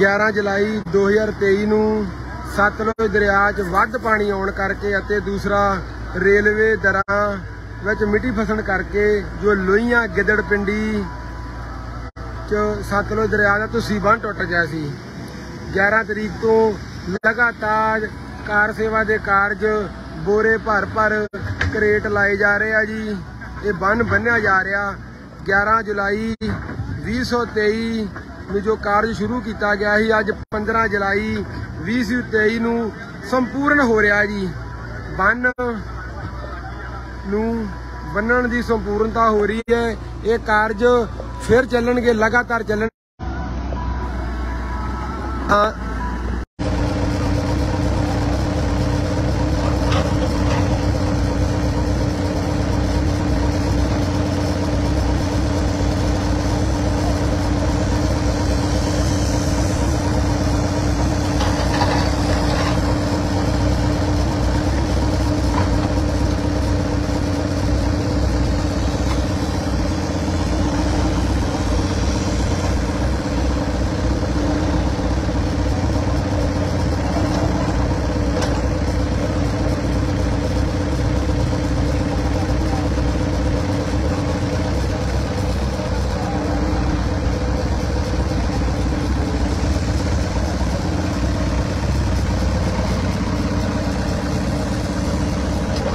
11 ਜੁਲਾਈ 2023 ਨੂੰ ਸਤਲੁਜ ਦਰਿਆ 'ਚ ਵੱਧ ਪਾਣੀ ਆਉਣ ਕਰਕੇ ਅਤੇ ਦੂਸਰਾ ਰੇਲਵੇ ਦਰਾਂ ਵਿੱਚ ਮਿੱਟੀ ਫਸਣ ਕਰਕੇ ਜੋ ਲੋਹੀਆਂ ਗਿੱਦੜ ਪਿੰਡੀ 'ਚ ਸਤਲੁਜ ਦਰਿਆ ਦਾ ਤੁਸੀਂ ਬੰਨ ਟੁੱਟ ਗਿਆ ਸੀ। 11 ਤਰੀਕ ਤੋਂ ਲਗਾਤਾਰ ਕਾਰ ਸੇਵਾ ਦੇ ਕਾਰਜ ਬੋਰੇ ਭਰ ਭਰ ਕਰੇਟ ਲਾਏ ਜਾ ਰਹੇ ਆ ਜੀ। ਇਹ ਬੰਨ ਬੰਨਿਆ ਜਾ ਰਿਹਾ। 11 ਜੁਲਾਈ 2023 ਨੂੰ ਜੋ ਕਾਰਜ ਸ਼ੁਰੂ ਕੀਤਾ ਗਿਆ ਸੀ, ਅੱਜ 15 ਜੁਲਾਈ 2023 ਨੂੰ ਸੰਪੂਰਨ ਹੋ ਰਿਹਾ ਜੀ। ਬੰਨ ਨੂੰ ਬੰਨਣ ਦੀ ਸੰਪੂਰਨਤਾ ਹੋ ਰਹੀ ਹੈ। ਇਹ ਕਾਰਜ ਫਿਰ ਚੱਲਣਗੇ, ਲਗਾਤਾਰ ਚੱਲਣ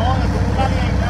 ਜੂ ਆਪ ਨੂੰ ਉਹ ਨਾ